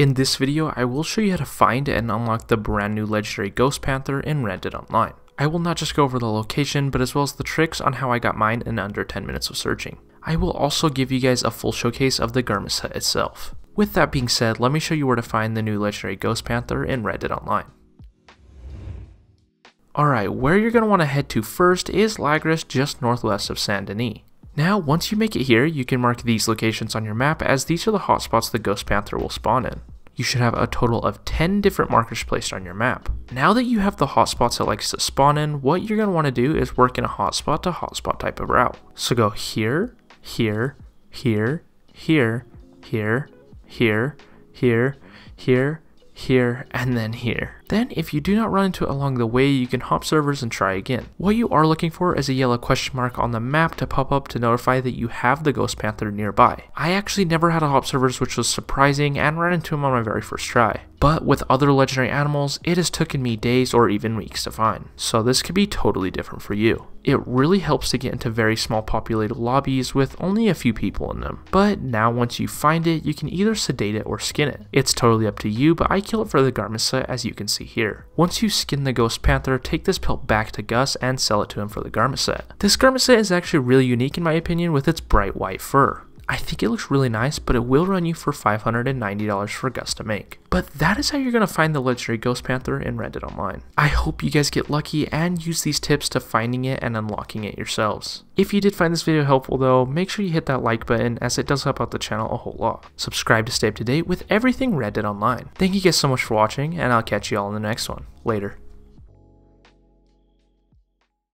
In this video, I will show you how to find and unlock the brand new legendary Ghost Panther in Red Dead Online. I will not just go over the location, but as well as the tricks on how I got mine in under 10 minutes of searching. I will also give you guys a full showcase of the set itself. With that being said, let me show you where to find the new legendary Ghost Panther in Red Dead Online. Alright, where you're going to want to head to first is Lagras just northwest of Saint Denis. Now, once you make it here, you can mark these locations on your map as these are the hotspots the Ghost Panther will spawn in. You should have a total of 10 different markers placed on your map. Now that you have the hotspots it likes to spawn in, what you're going to want to do is work in a hotspot to hotspot type of route. So go here, here, here, here, here, here, here, here, here, and then here. Then, if you do not run into it along the way, you can hop servers and try again. What you are looking for is a yellow question mark on the map to pop up to notify that you have the Ghost Panther nearby. I actually never had a hop servers which was surprising and ran into him on my very first try. But with other legendary animals, it has taken me days or even weeks to find, so this could be totally different for you. It really helps to get into very small populated lobbies with only a few people in them. But now once you find it, you can either sedate it or skin it. It's totally up to you, but I kill it for the garment set as you can see here. Once you skin the Ghost Panther, take this pelt back to Gus and sell it to him for the garment set. This garment set is actually really unique in my opinion with its bright white fur. I think it looks really nice, but it will run you for $590 for Gus to make. But that is how you're going to find the legendary Ghost Panther in Red Dead Online. I hope you guys get lucky and use these tips to finding it and unlocking it yourselves. If you did find this video helpful though, make sure you hit that like button as it does help out the channel a whole lot. Subscribe to stay up to date with everything Red Dead Online. Thank you guys so much for watching and I'll catch you all in the next one. Later.